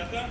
Certo?